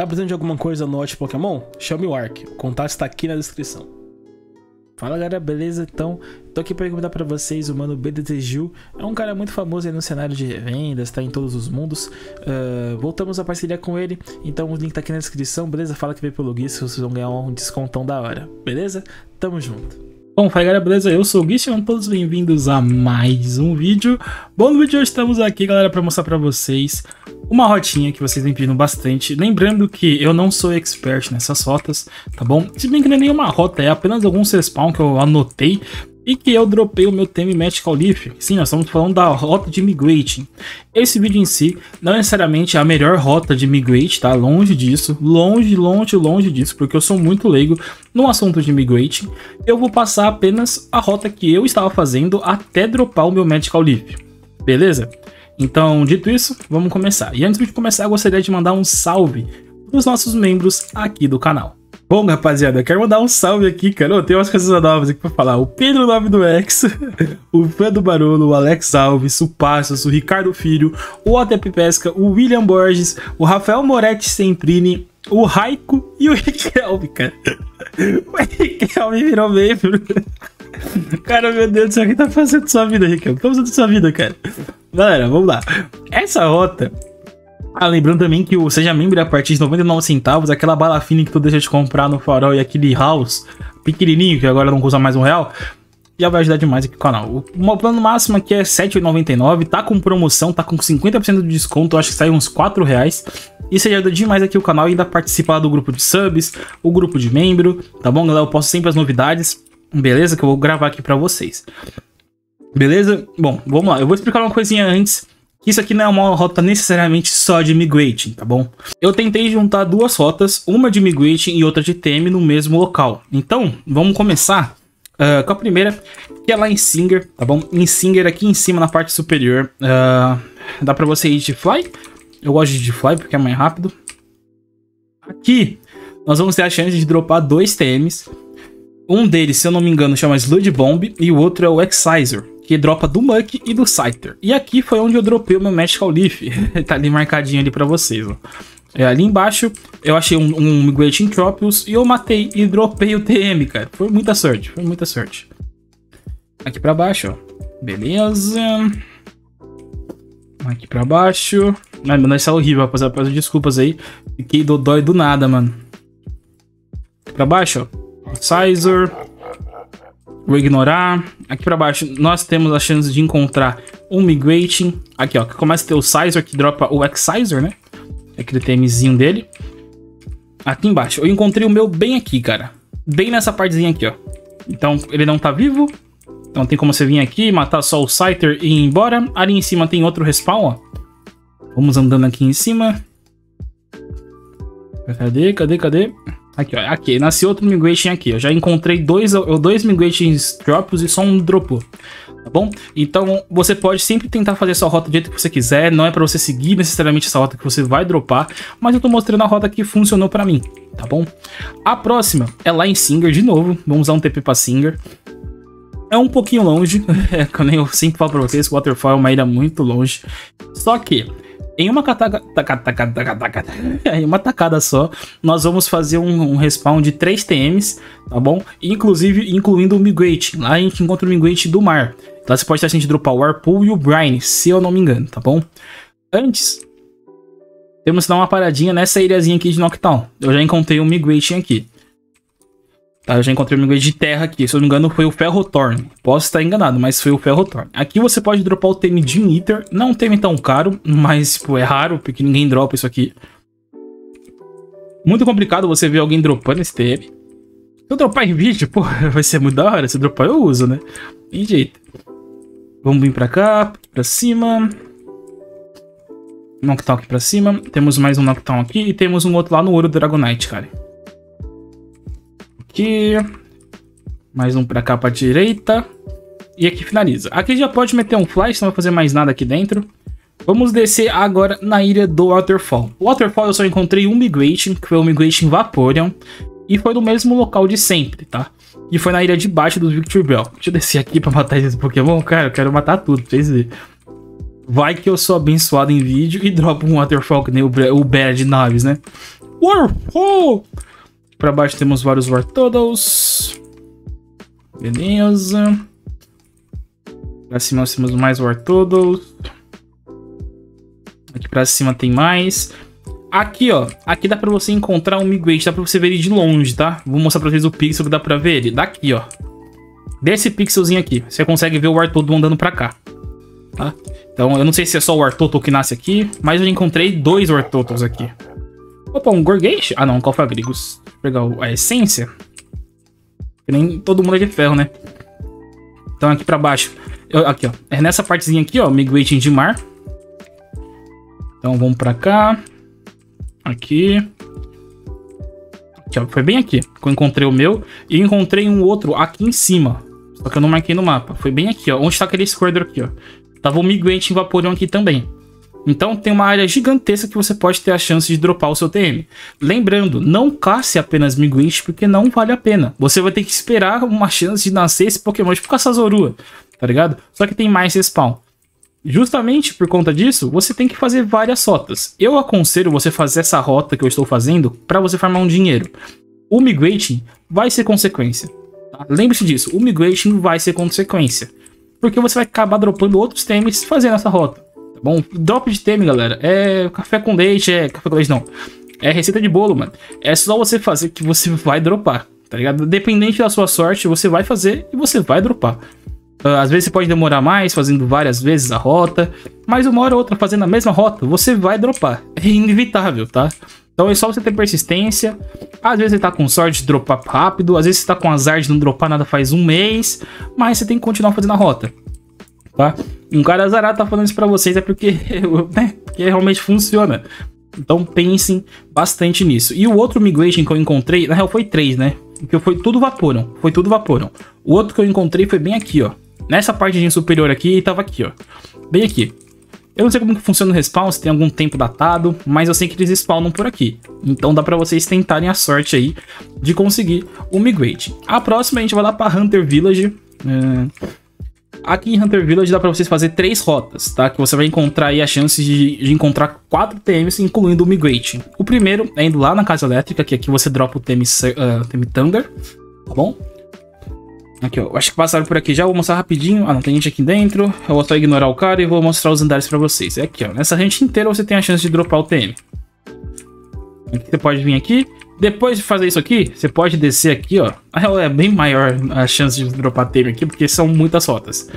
Tá precisando de alguma coisa no Hot Pokémon? Chame o Ark. O contato está aqui na descrição. Fala galera, beleza? Então, tô aqui para recomendar para vocês o mano BDT Gil. É um cara muito famoso aí no cenário de revendas, tá em todos os mundos. Uh, voltamos a parceria com ele, então o link tá aqui na descrição, beleza? Fala que veio pelo Gui, vocês vão ganhar um descontão da hora, beleza? Tamo junto. Bom, fala galera, beleza? Eu sou o Gui, sejam todos bem-vindos a mais um vídeo. Bom, no vídeo de hoje estamos aqui, galera, para mostrar para vocês uma rotinha que vocês vem pedindo bastante. Lembrando que eu não sou expert nessas rotas, tá bom? Se bem que não é nenhuma rota, é apenas alguns respawn que eu anotei e que eu dropei o meu tema Magical Leaf. Sim, nós estamos falando da rota de migrating. Esse vídeo em si não é necessariamente a melhor rota de migrate, tá? Longe disso, longe, longe, longe disso, porque eu sou muito leigo no assunto de migrating. Eu vou passar apenas a rota que eu estava fazendo até dropar o meu Magical Leaf. Beleza? Então, dito isso, vamos começar. E antes de começar, eu gostaria de mandar um salve para os nossos membros aqui do canal. Bom, rapaziada, quero mandar um salve aqui, cara. Eu tenho umas coisas novas aqui pra falar. O Pedro Nove do X, o Fã do Barolo, o Alex Alves, o Passos, o Ricardo Filho, o ATP Pesca, o William Borges, o Rafael Moretti Semprini, o Raico e o Riquelme, cara. O Riquelme virou membro. Cara, meu Deus do céu, o que tá fazendo sua vida, Riquelme? O que tá fazendo sua vida, cara? Galera, vamos lá. Essa rota ah, lembrando também que o Seja Membro a partir de 99 centavos, aquela bala fina que tu deixa de comprar no farol e aquele house pequenininho, que agora não custa mais um real, já vai ajudar demais aqui o canal. O plano máximo aqui é 7,99, tá com promoção, tá com 50% de desconto, acho que sai uns 4 reais. Isso ajuda demais aqui o canal e ainda participar do grupo de subs, o grupo de membro, tá bom, galera? Eu posto sempre as novidades, beleza? Que eu vou gravar aqui pra vocês. Beleza? Bom, vamos lá. Eu vou explicar uma coisinha antes isso aqui não é uma rota necessariamente só de migrating, tá bom? Eu tentei juntar duas rotas, uma de migrating e outra de TM no mesmo local. Então, vamos começar uh, com a primeira, que é lá em Singer, tá bom? Em Singer, aqui em cima, na parte superior, uh, dá pra você ir de Fly. Eu gosto de Fly porque é mais rápido. Aqui, nós vamos ter a chance de dropar dois TMs. Um deles, se eu não me engano, chama Sludge Bomb e o outro é o Exciser que dropa do Muck e do Scyther. E aqui foi onde eu dropei o meu Magical Leaf. tá ali marcadinho ali pra vocês, ó. É, ali embaixo eu achei um, um Migrating Tropius e eu matei e dropei o TM, cara. Foi muita sorte, foi muita sorte. Aqui pra baixo, ó. Beleza. Aqui pra baixo. Ai, mano, isso é horrível, rapaziada. Peço desculpas aí. Fiquei do dói do nada, mano. Aqui pra baixo, ó. Sizer. Vou ignorar. Aqui para baixo nós temos a chance de encontrar um Migrating. Aqui, ó, que começa a ter o Sizer, que dropa o Exciser, né? Aquele TMzinho dele. Aqui embaixo, eu encontrei o meu bem aqui, cara. Bem nessa partezinha aqui, ó. Então, ele não tá vivo. Então tem como você vir aqui, matar só o Scyther e ir embora. Ali em cima tem outro respawn, ó. Vamos andando aqui em cima. Cadê, cadê, cadê? Aqui, ó. Aqui, nasceu outro migration aqui. Eu já encontrei dois, dois migrations drops e só um dropou. Tá bom? Então, você pode sempre tentar fazer sua rota do jeito que você quiser. Não é para você seguir necessariamente essa rota que você vai dropar. Mas eu tô mostrando a rota que funcionou para mim. Tá bom? A próxima é lá em Singer de novo. Vamos usar um TP pra Singer. É um pouquinho longe. É, como eu sempre falo pra vocês, Waterfall é uma ilha muito longe. Só que em uma, cataca, em uma tacada só, nós vamos fazer um, um, respawn de 3 TMs, tá bom? Inclusive, incluindo o Migrate. Lá a gente encontra o Migrate do mar. Então você pode estar sentindo dropar o Warpool e o Brine, se eu não me engano, tá bom? Antes, temos que dar uma paradinha nessa ilhazinha aqui de Knockdown. Eu já encontrei um Migrating aqui. Tá, eu já encontrei um migrante de terra aqui. Se eu não me engano, foi o Ferrotorn. Posso estar enganado, mas foi o Ferrotorn. Aqui você pode dropar o teme de Eater. Não é um teme tão caro, mas tipo, é raro, porque ninguém dropa isso aqui. Muito complicado você ver alguém dropando esse teme. Se eu dropar em vídeo, pô, vai ser muito da hora. Se eu dropar, eu uso, né? Tem jeito. Vamos vir pra cá, pra cima. Knockdown aqui pra cima. Temos mais um knockdown aqui e temos um outro lá no Ouro Dragonite, cara aqui. Mais um pra cá pra direita. E aqui finaliza. Aqui já pode meter um flash, não vai fazer mais nada aqui dentro. Vamos descer agora na ilha do Waterfall. O Waterfall eu só encontrei um Migration, que foi o Migration Vaporeon. E foi no mesmo local de sempre, tá? E foi na ilha de baixo do Victory Bell. Deixa eu descer aqui pra matar esse Pokémon. Cara, eu quero matar tudo, pra vocês verem. Vai que eu sou abençoado em vídeo e dropo um Waterfall que nem o, o Bear de Naves, né? Warhol! Pra baixo temos vários Wartoddles. Beleza. Pra cima nós temos mais Wartoddles. Aqui pra cima tem mais. Aqui, ó. Aqui dá pra você encontrar um Migrate. Dá pra você ver ele de longe, tá? Vou mostrar pra vocês o pixel que dá pra ver ele. Daqui, ó. Desse pixelzinho aqui. Você consegue ver o Wartodo andando pra cá. Tá? Então, eu não sei se é só o Wartoto que nasce aqui. Mas eu encontrei dois Wartotos aqui. Opa, um Gorgate? Ah, não. Um Calfagrigos. Pegar a essência. Que nem todo mundo é de ferro, né? Então, aqui pra baixo. Eu, aqui, ó. É nessa partezinha aqui, ó. Migrating de mar. Então, vamos pra cá. Aqui. aqui ó, foi bem aqui que eu encontrei o meu. E encontrei um outro aqui em cima. Só que eu não marquei no mapa. Foi bem aqui, ó. Onde tá aquele corredor aqui, ó. Tava o Migrante Vaporeon aqui também. Então tem uma área gigantesca que você pode ter a chance de dropar o seu TM. Lembrando, não casse apenas Migrante porque não vale a pena. Você vai ter que esperar uma chance de nascer esse Pokémon, tipo Caçazorua, tá ligado? Só que tem mais respawn. Justamente por conta disso, você tem que fazer várias rotas. Eu aconselho você fazer essa rota que eu estou fazendo para você farmar um dinheiro. O migrating vai ser consequência. Tá? Lembre-se disso, o migrating vai ser consequência. Porque você vai acabar dropando outros temas fazendo essa rota. Bom? Drop de tema, galera, é café com leite, é café com leite não. É receita de bolo, mano. É só você fazer que você vai dropar, tá ligado? Dependente da sua sorte, você vai fazer e você vai dropar. Uh, às vezes você pode demorar mais, fazendo várias vezes a rota, mas uma hora ou outra fazendo a mesma rota, você vai dropar. É inevitável, tá? Então é só você ter persistência. Às vezes você tá com sorte de dropar rápido, às vezes você tá com azar de não dropar nada faz um mês, mas você tem que continuar fazendo a rota. Tá? Um cara azarado tá falando isso pra vocês é porque, né, porque realmente funciona. Então pensem bastante nisso. E o outro migration que eu encontrei, na real foi três, né? Porque foi tudo vaporam. Foi tudo vaporam. O outro que eu encontrei foi bem aqui, ó. Nessa parte superior aqui, e tava aqui, ó. Bem aqui. Eu não sei como que funciona o respawn, se tem algum tempo datado, mas eu sei que eles spawnam por aqui. Então dá pra vocês tentarem a sorte aí de conseguir o Migrate. A próxima a gente vai lá pra Hunter Village. É... Aqui em Hunter Village dá pra vocês fazer três rotas, tá? Que você vai encontrar aí a chance de, de encontrar quatro TMs, incluindo o Migrate. O primeiro é indo lá na Casa Elétrica, que aqui você dropa o TM, uh, TM Thunder, tá bom? Aqui, ó. Acho que passaram por aqui já. Vou mostrar rapidinho. Ah, não tem gente aqui dentro. Eu vou só ignorar o cara e vou mostrar os andares pra vocês. É aqui, ó. Nessa gente inteira você tem a chance de dropar o TM. Aqui você pode vir aqui. Depois de fazer isso aqui, você pode descer aqui, ó. É bem maior a chance de dropar TM aqui, porque são muitas rotas.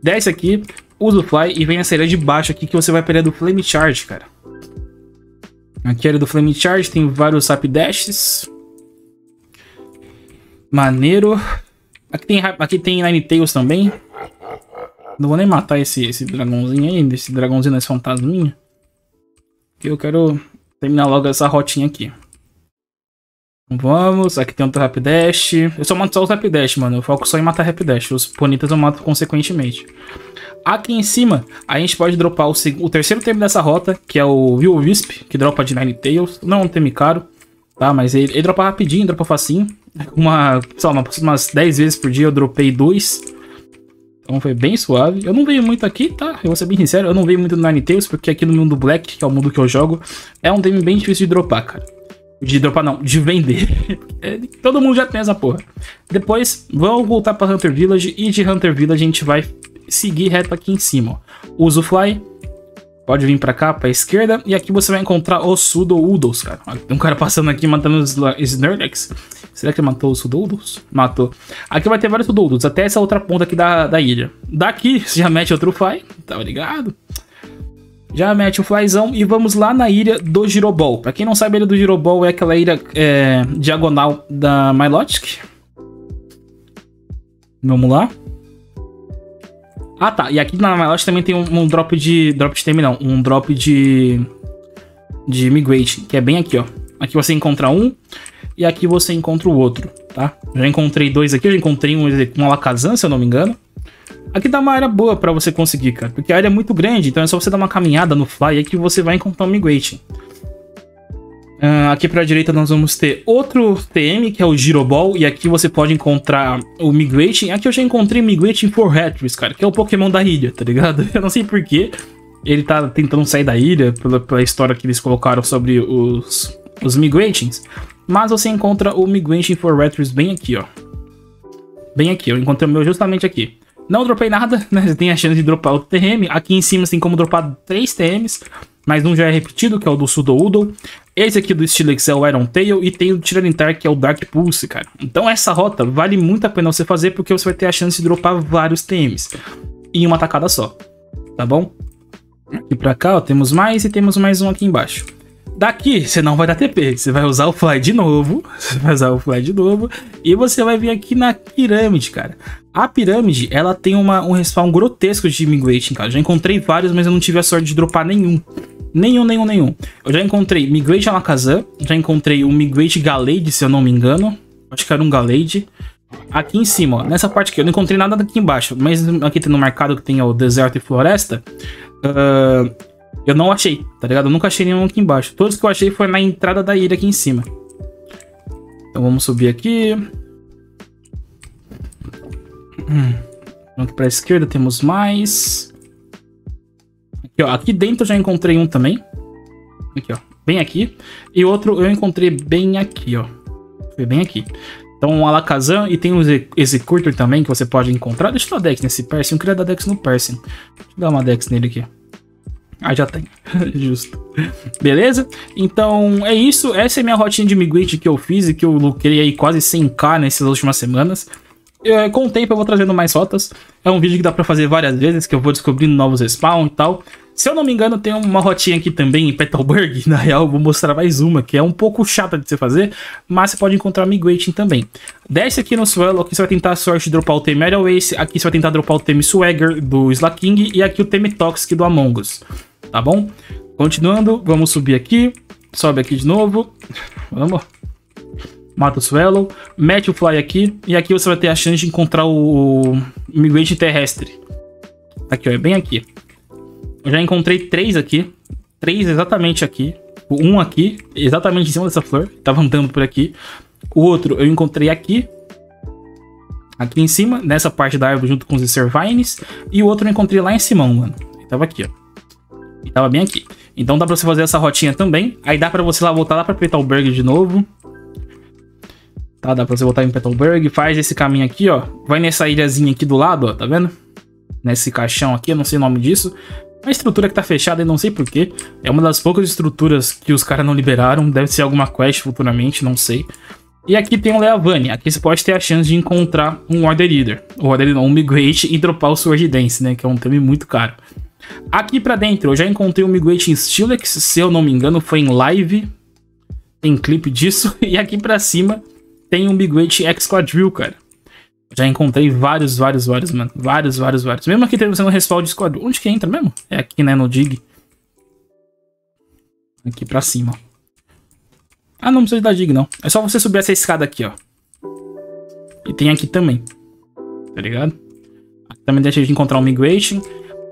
Desce aqui, usa o Fly e vem a série de baixo aqui que você vai perder do Flame Charge, cara. Aqui era do Flame Charge, tem vários Sap Dashes. Maneiro. Aqui tem, aqui tem Ninetales também. Não vou nem matar esse, esse dragãozinho aí, esse dragãozinho desse fantasminha. Eu quero terminar logo essa rotinha aqui. Vamos, aqui tem outro Rapidash. Eu só mato só os Rapidash, mano. Eu foco só em matar Rapidash. Os Ponitas eu mato consequentemente. Aqui em cima, a gente pode dropar o, o terceiro tempo dessa rota, que é o Wisp, que dropa de Ninetales. Não é um tempo caro, tá? Mas ele, ele dropa rapidinho, dropa facinho uma, sei lá, umas 10 vezes por dia eu dropei dois. Então foi bem suave. Eu não veio muito aqui, tá? Eu vou ser bem sincero, eu não veio muito no Ninetales, porque aqui no mundo Black, que é o mundo que eu jogo, é um game bem difícil de dropar, cara. De dropar não, de vender. É, todo mundo já tem essa porra. Depois, vamos voltar pra Hunter Village, e de Hunter Village a gente vai seguir reto aqui em cima. Usa o Fly, Pode vir pra cá, pra esquerda, e aqui você vai encontrar os Sudo-Udos, cara. Tem um cara passando aqui matando os Snorlax. Será que ele matou os Sudo-Udos? Matou. Aqui vai ter vários Sudo-Udos, até essa outra ponta aqui da, da ilha. Daqui, você já mete outro Fly, tá ligado? Já mete o Flyzão e vamos lá na ilha do Girobol. Pra quem não sabe, a ilha do Girobol é aquela ilha é, diagonal da Milotic. Vamos lá. Ah, tá. E aqui na Milotic também tem um, um, drop de... Drop de terminal. Um drop de... De Migrate, que é bem aqui, ó. Aqui você encontra um e aqui você encontra o outro, tá? Já encontrei dois aqui. Eu já encontrei um, um Alakazam, se eu não me engano. Aqui dá uma área boa pra você conseguir, cara. Porque a área é muito grande, então é só você dar uma caminhada no fly aí que você vai encontrar um Migrate. Uh, aqui para a direita nós vamos ter outro TM, que é o Giroball, e aqui você pode encontrar o Migrating. Aqui eu já encontrei Migrating for Hatris, cara, que é o Pokémon da ilha, tá ligado? Eu não sei porquê. Ele tá tentando sair da ilha, pela, pela história que eles colocaram sobre os, os migrations, mas você encontra o migration for retros bem aqui, ó. Bem aqui, eu encontrei o meu justamente aqui. Não dropei nada, né? Tem a chance de dropar outro TM. Aqui em cima tem como dropar 3 TMs, mas um já é repetido, que é o do Sudo Udo. Esse aqui do Stilex é o Iron Tail e tem o Tyranitar, que é o Dark Pulse, cara. Então essa rota vale muito a pena você fazer, porque você vai ter a chance de dropar vários TMs em uma tacada só, tá bom? Aqui pra cá, ó, temos mais e temos mais um aqui embaixo. Daqui, você não vai dar TP, você vai usar o Fly de novo, você vai usar o Fly de novo, e você vai vir aqui na pirâmide, cara. A pirâmide, ela tem uma, um respawn grotesco de Migrating, cara. Já encontrei vários, mas eu não tive a sorte de dropar nenhum. Nenhum, nenhum, nenhum. Eu já encontrei Migrate Alakazam, já encontrei o Migrate Galade, se eu não me engano. Acho que era um Galade. Aqui em cima, ó, nessa parte aqui, eu não encontrei nada aqui embaixo, mas aqui tem no marcado que tem o deserto e floresta. Uh, eu não achei, tá ligado? Eu nunca achei nenhum aqui embaixo. Todos que eu achei foi na entrada da ilha aqui em cima. Então vamos subir aqui. Hum. Aqui pra esquerda temos mais. Aqui, ó. Aqui dentro eu já encontrei um também. Aqui, ó. Bem aqui. E outro eu encontrei bem aqui, ó. Foi bem aqui. Então, um Alakazam e tem um Executor também que você pode encontrar. Deixa eu dar Dex nesse Persian. Eu queria dar Dex no Persian. Deixa eu dar uma Dex nele aqui. Ah, já tem. Justo. Beleza? Então, é isso. Essa é minha rotinha de migrate que eu fiz e que eu lucrei aí quase 100k nessas últimas semanas. Eu, com o tempo eu vou trazendo mais rotas. É um vídeo que dá pra fazer várias vezes, que eu vou descobrindo novos spawn e tal. Se eu não me engano, tem uma rotinha aqui também em Petalburg. Na real, vou mostrar mais uma, que é um pouco chata de você fazer, mas você pode encontrar migrating também. Desce aqui no Swallow, aqui você vai tentar a sorte de dropar o Teme Aerial Ace, aqui você vai tentar dropar o Teme Swagger do Slaking e aqui o Teme Toxic do Among Us tá bom? Continuando, vamos subir aqui. Sobe aqui de novo. Vamos. Mata o Swallow. Mete o Fly aqui. E aqui você vai ter a chance de encontrar o Migrante Terrestre. Aqui, ó. É bem aqui. Eu já encontrei três aqui. Três exatamente aqui. Um aqui, exatamente em cima dessa flor. Tava andando por aqui. O outro eu encontrei aqui. Aqui em cima, nessa parte da árvore, junto com os Servines. E o outro eu encontrei lá em cima, mano. Tava aqui, ó. E tava bem aqui. Então dá pra você fazer essa rotinha também. Aí dá pra você lá voltar lá pra Petalburg de novo. Tá, dá pra você voltar em Petalburg. Faz esse caminho aqui, ó. Vai nessa ilhazinha aqui do lado, ó. Tá vendo? Nesse caixão aqui, eu não sei o nome disso. Uma estrutura que tá fechada e não sei porquê. É uma das poucas estruturas que os caras não liberaram. Deve ser alguma quest futuramente, não sei. E aqui tem o Leavani. Aqui você pode ter a chance de encontrar um Order Leader. O Order Leader, um Migrate e dropar o Sword Dance, né? Que é um tema muito caro. Aqui pra dentro eu já encontrei o Migrating Stilex, se eu não me engano foi em live. Tem clipe disso. E aqui pra cima tem um Migrating X Quadril, cara. Já encontrei vários, vários, vários, mano. Vários, vários, vários. Mesmo aqui tendo sendo respawn de Squadril. Onde que entra mesmo? É aqui, né, no dig. Aqui pra cima. Ah, não precisa da dig, não. É só você subir essa escada aqui, ó. E tem aqui também. Tá ligado? Também deixa de encontrar um Migration.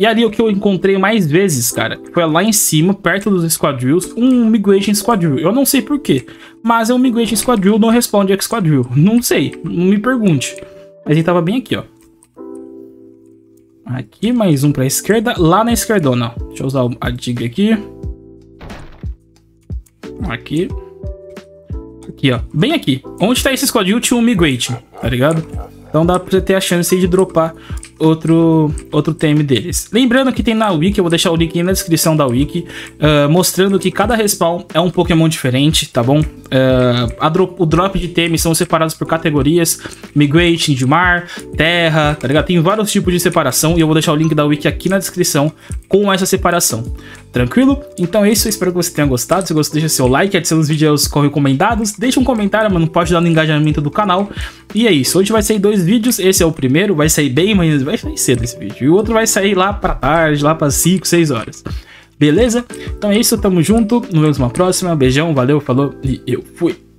E ali o que eu encontrei mais vezes, cara, foi lá em cima, perto dos Squadrills, um Migration Squadrill. Eu não sei porquê, mas é um Migration Squadrill, não responde Squadrill. Não sei, não me pergunte. Mas ele tava bem aqui, ó. Aqui, mais um pra esquerda. Lá na esquerdona. Deixa eu usar a diga aqui. Aqui. Aqui, ó. Bem aqui. Onde tá esse Squadrill tinha um Migration, tá ligado? Então dá pra você ter a chance de dropar outro, outro theme deles. Lembrando que tem na wiki, eu vou deixar o link na descrição da wiki, uh, mostrando que cada respawn é um Pokémon diferente, tá bom? Uh, drop, o drop de temes são separados por categorias, Migrating de mar, terra, tá ligado? Tem vários tipos de separação e eu vou deixar o link da wiki aqui na descrição com essa separação. Tranquilo? Então é isso, eu espero que você tenha gostado. Se gostou, deixa seu like, adiciona os vídeos recomendados, deixa um comentário, mano, pode dar no engajamento do canal. E é isso, hoje vai sair dois vídeos, esse é o primeiro, vai sair bem, mas vai sair cedo esse vídeo. E o outro vai sair lá pra tarde, lá pra 5, 6 horas. Beleza? Então é isso, tamo junto, nos vemos na próxima. Beijão, valeu, falou e eu fui.